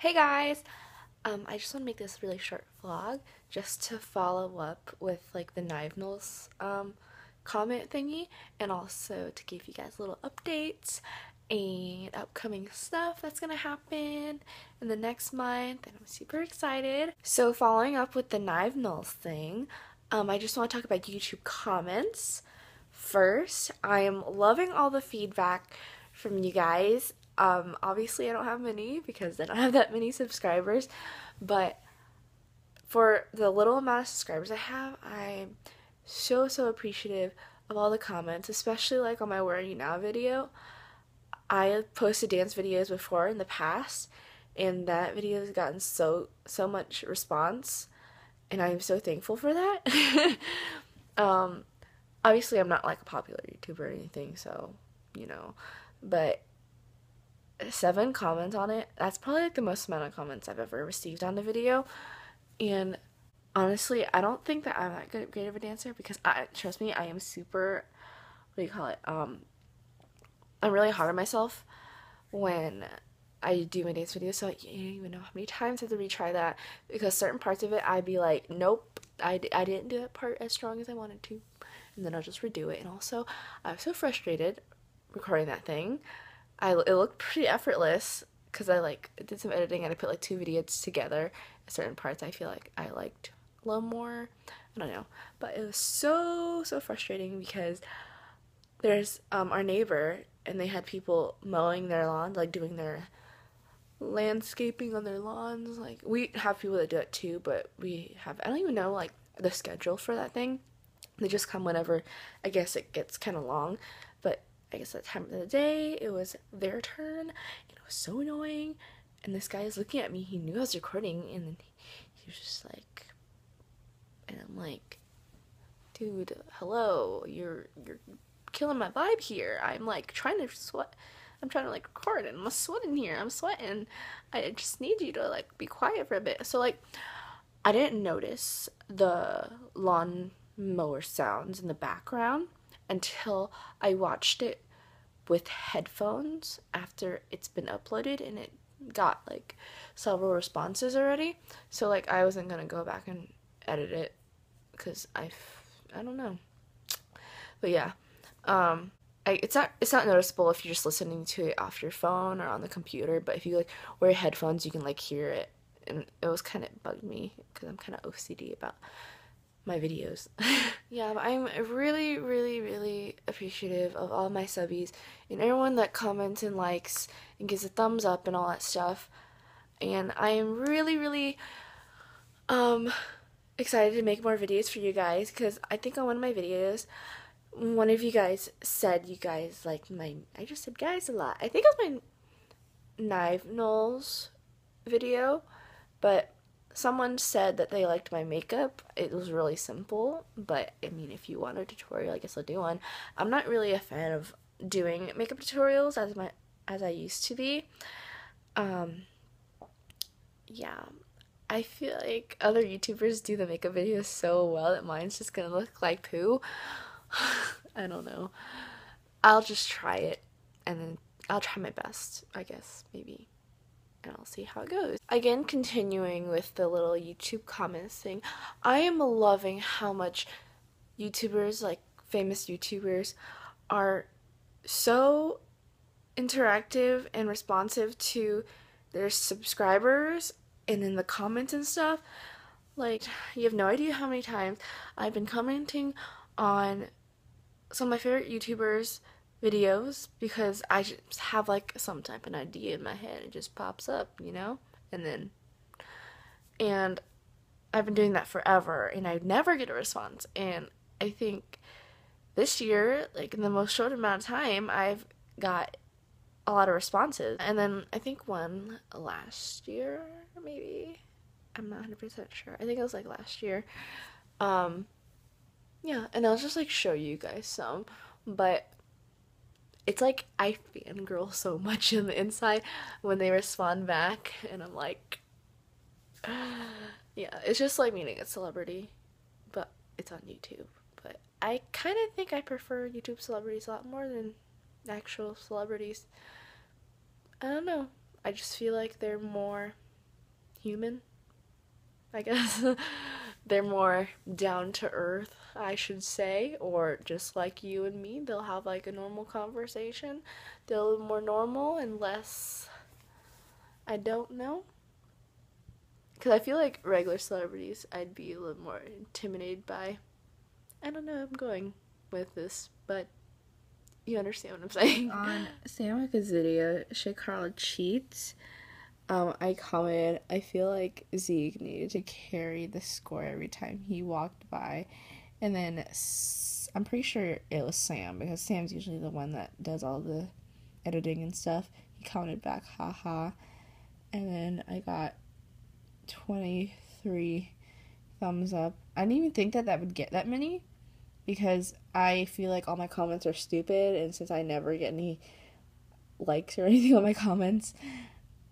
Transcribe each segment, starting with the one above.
Hey guys! Um, I just want to make this really short vlog just to follow up with like the Nivenulls um, comment thingy and also to give you guys little updates and upcoming stuff that's gonna happen in the next month and I'm super excited. So following up with the Nivenulls thing, um, I just want to talk about YouTube comments. First, I am loving all the feedback from you guys um, obviously, I don't have many because I don't have that many subscribers, but for the little amount of subscribers I have, I'm so, so appreciative of all the comments, especially like on my Where Are You Now video. I have posted dance videos before in the past, and that video has gotten so, so much response, and I'm so thankful for that. um, obviously, I'm not like a popular YouTuber or anything, so, you know, but seven comments on it. That's probably like the most amount of comments I've ever received on the video. And honestly, I don't think that I'm that good, great of a dancer because I trust me, I am super. What do you call it? Um, I'm really hard on myself when I do my dance videos. So like, don't even know how many times I have to retry that because certain parts of it I'd be like, nope, I, I didn't do that part as strong as I wanted to, and then I'll just redo it. And also, I was so frustrated recording that thing I it looked pretty effortless because I like did some editing and I put like two videos together. Certain parts I feel like I liked a little more. I don't know, but it was so so frustrating because there's um our neighbor and they had people mowing their lawn, like doing their landscaping on their lawns. Like we have people that do it too, but we have I don't even know like the schedule for that thing. They just come whenever I guess it gets kind of long, I guess that time of the day, it was their turn, and it was so annoying. And this guy is looking at me. He knew I was recording, and then he was just like, and I'm like, dude, hello, you're you're killing my vibe here. I'm like trying to sweat. I'm trying to like record, and I'm sweating here. I'm sweating. I just need you to like be quiet for a bit. So like, I didn't notice the lawn mower sounds in the background until I watched it with headphones after it's been uploaded and it got like several responses already. So like I wasn't gonna go back and edit it because I I don't know. But yeah, um, I, it's not it's not noticeable if you're just listening to it off your phone or on the computer. But if you like wear headphones, you can like hear it, and it was kind of bugged me because I'm kind of OCD about my videos. yeah, I'm really, really, really appreciative of all my subbies and everyone that comments and likes and gives a thumbs up and all that stuff. And I am really, really um excited to make more videos for you guys because I think on one of my videos, one of you guys said you guys like my I just said guys a lot. I think it was my Nivenulls video, but someone said that they liked my makeup. It was really simple, but I mean, if you want a tutorial, I guess I'll do one. I'm not really a fan of doing makeup tutorials as my as I used to be. Um, yeah, I feel like other YouTubers do the makeup videos so well that mine's just gonna look like poo. I don't know. I'll just try it and then I'll try my best, I guess, maybe see how it goes. Again, continuing with the little YouTube comments thing, I am loving how much YouTubers, like famous YouTubers, are so interactive and responsive to their subscribers and in the comments and stuff. Like, you have no idea how many times I've been commenting on some of my favorite YouTubers' videos because I just have like some type of idea in my head. It just pops up, you know? And then, and I've been doing that forever and I never get a response. And I think this year, like in the most short amount of time, I've got a lot of responses. And then I think one last year, maybe. I'm not 100% sure. I think it was like last year. Um, yeah, and I'll just like show you guys some. But it's like I fangirl so much in the inside when they respond back, and I'm like, yeah, it's just like meeting a celebrity, but it's on YouTube. But I kind of think I prefer YouTube celebrities a lot more than actual celebrities. I don't know. I just feel like they're more human. I guess they're more down to earth, I should say, or just like you and me, they'll have like a normal conversation. They're a little more normal and less. I don't know. Because I feel like regular celebrities, I'd be a little more intimidated by. I don't know, I'm going with this, but you understand what I'm saying. On Sam video, Shay Carl cheats. Um, I commented, I feel like Zeke needed to carry the score every time he walked by. And then I'm pretty sure it was Sam because Sam's usually the one that does all the editing and stuff. He commented back, haha. And then I got 23 thumbs up. I didn't even think that that would get that many because I feel like all my comments are stupid. And since I never get any likes or anything on my comments,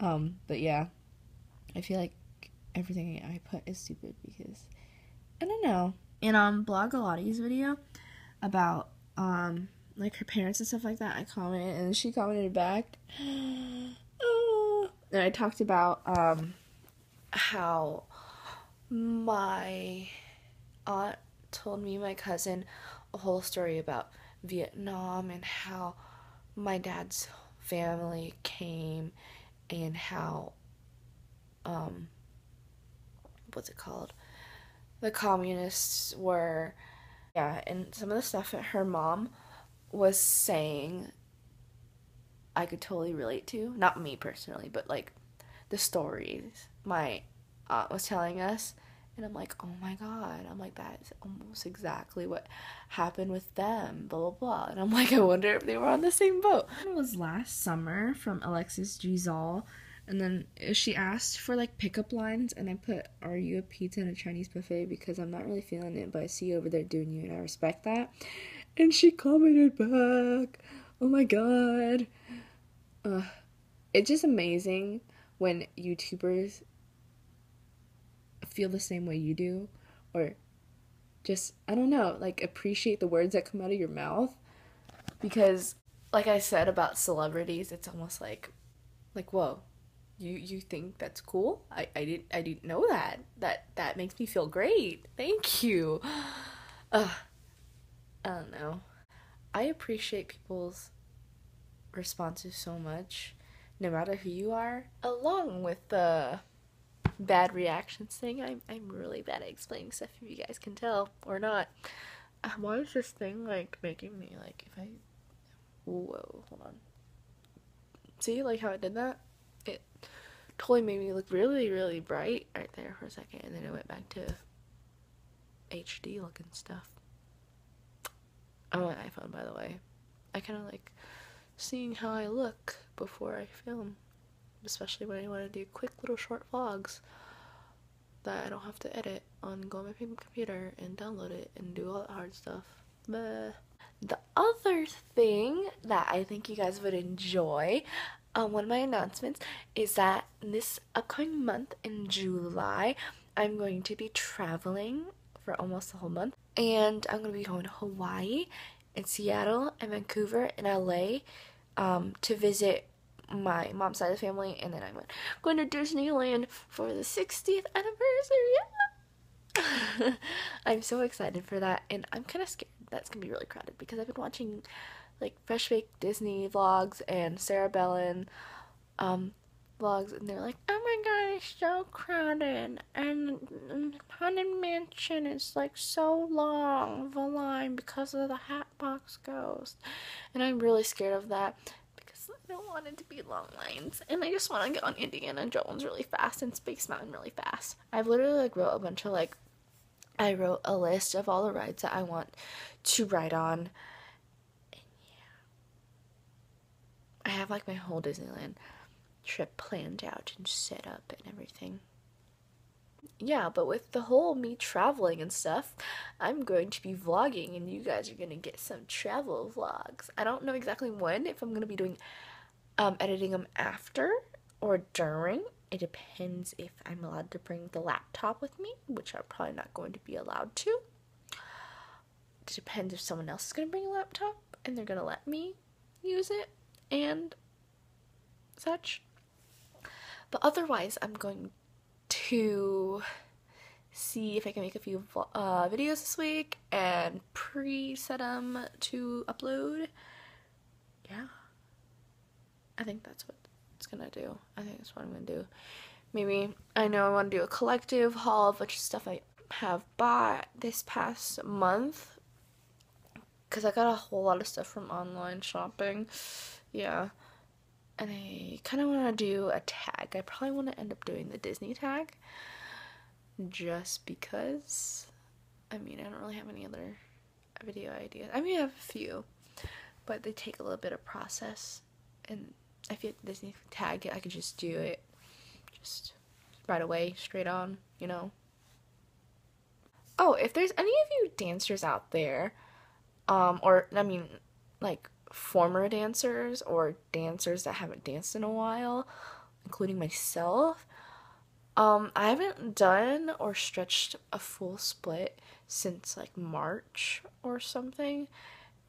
um, but yeah, I feel like everything I put is stupid because I don't know. In um Blogalotti's video about um like her parents and stuff like that, I commented and she commented back. oh. And I talked about um how my aunt told me my cousin a whole story about Vietnam and how my dad's family came and how um what's it called the communists were yeah and some of the stuff that her mom was saying i could totally relate to. Not me personally but like the stories my aunt was telling us. And i'm like oh my god. I'm like that's almost exactly what happened with them blah blah blah. And i'm like i wonder if they were on the same boat. It was last summer from alexis giselle and then she asked for like pickup lines, and I put, Are you a pizza and a Chinese buffet? Because I'm not really feeling it, but I see you over there doing you, and I respect that. And she commented back, Oh my god. Uh, it's just amazing when YouTubers feel the same way you do, or just, I don't know, like appreciate the words that come out of your mouth. Because, like I said about celebrities, it's almost like, like, whoa, you you think that's cool? I i didn't i didn't know that. That that makes me feel great. Thank you. Uh i don't know. I appreciate people's responses so much no matter who you are along with the bad reactions thing. I'm, I'm really bad at explaining stuff if you guys can tell or not. Uh, why is this thing like making me like if i whoa hold on. See like how i did that it totally made me look really, really bright right there for a second, and then it went back to HD looking stuff. On my iPhone, by the way. I kind of like seeing how I look before I film, especially when I want to do quick little short vlogs that I don't have to edit on go on my computer and download it and do all that hard stuff. But the other thing that I think you guys would enjoy um, one of my announcements is that this upcoming month in July, I'm going to be traveling for almost the whole month. And I'm going to be going to Hawaii and Seattle and Vancouver and LA um, to visit my mom's side of the family. And then I'm going to Disneyland for the 60th anniversary. I'm so excited for that. And I'm kind of scared that's going to be really crowded because I've been watching like Fresh Baked Disney vlogs and Sarah Bellin um, vlogs, and they're like, "Oh my god, it's so crowded, and, and Haunted Mansion is like so long of a line because of the Hatbox Ghost," and I'm really scared of that because I don't want it to be long lines, and I just want to get on Indiana Jones really fast and Space Mountain really fast. I've literally like wrote a bunch of like, I wrote a list of all the rides that I want to ride on I have like my whole Disneyland trip planned out and set up and everything. Yeah, but with the whole me traveling and stuff, I'm going to be vlogging and you guys are going to get some travel vlogs. I don't know exactly when, if I'm going to be doing um, editing them after or during. It depends if I'm allowed to bring the laptop with me, which I'm probably not going to be allowed to. It depends if someone else is going to bring a laptop and they're going to let me use it and such. But otherwise, I'm going to see if I can make a few uh, videos this week and pre-set them to upload. Yeah. I think that's what it's gonna do. I think that's what I'm gonna do. Maybe I know I want to do a collective haul of of stuff I have bought this past month because I got a whole lot of stuff from online shopping. Yeah. And I kind of want to do a tag. I probably want to end up doing the Disney tag just because. I mean, I don't really have any other video ideas. I mean, I have a few, but they take a little bit of process. And I feel Disney tag, I could just do it just right away, straight on, you know. Oh, if there's any of you dancers out there, um, or I mean, like former dancers or dancers that haven't danced in a while, including myself, um, I haven't done or stretched a full split since like March or something,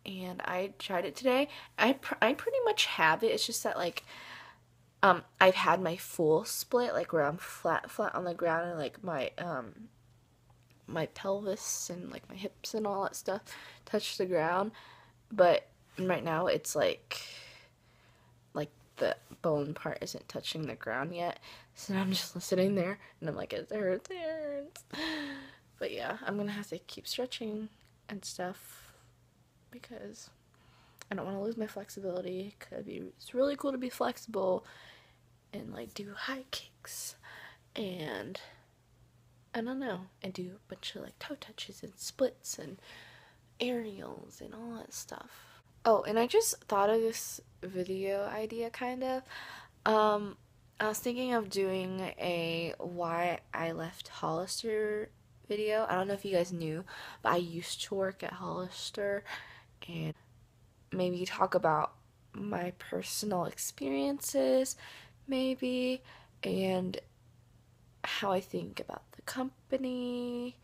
and I tried it today. I pr- I pretty much have it. It's just that like um I've had my full split like where I'm flat flat on the ground and like my um my pelvis and like my hips and all that stuff touch the ground but right now it's like like the bone part isn't touching the ground yet so I'm just sitting there and I'm like it hurts it hurts but yeah I'm gonna have to keep stretching and stuff because I don't want to lose my flexibility. Be it's really cool to be flexible and like do high kicks and I don't know, and do a bunch of like toe touches and splits and aerials and all that stuff. Oh, and I just thought of this video idea kind of. Um, I was thinking of doing a why I left Hollister video. I don't know if you guys knew, but I used to work at Hollister and maybe talk about my personal experiences, maybe, and how I think about the company,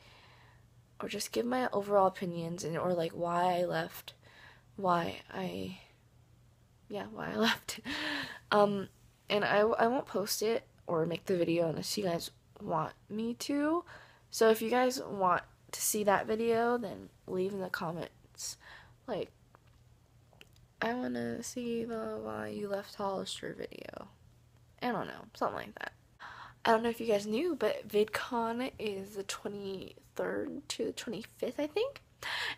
or just give my overall opinions and or like why I left, why I, yeah, why I left. um, and I I won't post it or make the video unless you guys want me to. So if you guys want to see that video, then leave in the comments like I want to see the why you left Hollister video. I don't know, something like that. I don't know if you guys knew, but VidCon is the 23rd to the 25th, I think.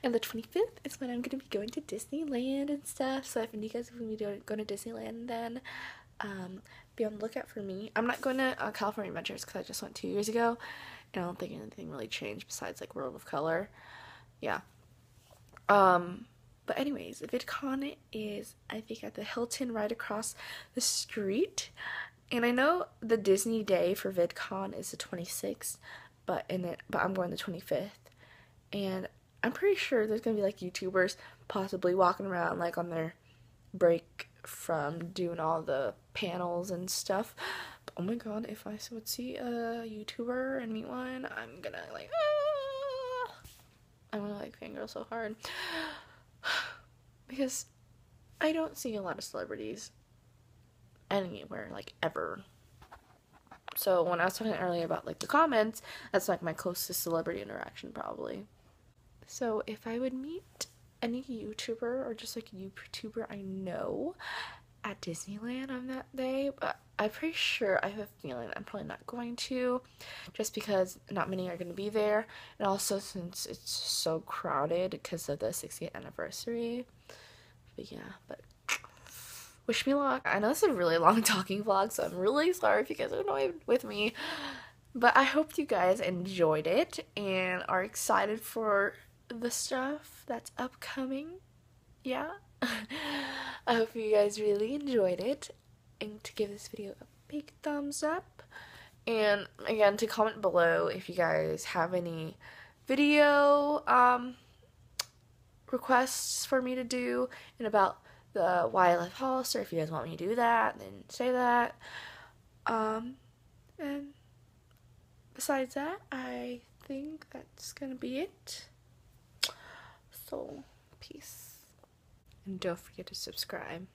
And the 25th is when I'm to be going to Disneyland and stuff. So if any of you guys are to be going to Disneyland, then um, be on the lookout for me. I'm not going to uh, California Adventures because I just went two years ago. And I don't think anything really changed besides like World of Color. Yeah. Um, but anyways, VidCon is I think at the Hilton right across the street. And I know the Disney day for VidCon is the 26th, but in it but I'm going the 25th. And I'm pretty sure there's to be like YouTubers possibly walking around like on their break from doing all the panels and stuff. But, oh my god, if I would see a YouTuber and meet one, I'm gonna like ah! I'm gonna like fangirl so hard because I don't see a lot of celebrities anywhere like ever. So when I was talking earlier about like the comments, that's like my closest celebrity interaction probably. So if I would meet any YouTuber or just like YouTuber I know at Disneyland on that day, but I'm pretty sure I have a feeling I'm probably not going to just because not many are going to be there and also since it's so crowded because of the 60th anniversary. But yeah, but wish me luck. I know this is a really long talking vlog, so I'm really sorry if you guys are annoyed with me. But I hope you guys enjoyed it and are excited for the stuff that's upcoming. Yeah. I hope you guys really enjoyed it and to give this video a big thumbs up. And again, to comment below if you guys have any video um, requests for me to do and about the why I left Hollister. If you guys want me to do that, then say that. Um, and besides that, I think that's gonna be it. Peace. And don't forget to subscribe.